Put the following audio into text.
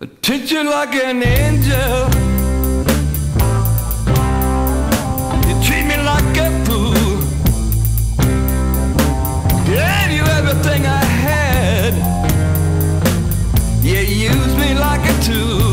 you like an angel. You treat me like a fool. Gave you everything I had. You used me like a tool.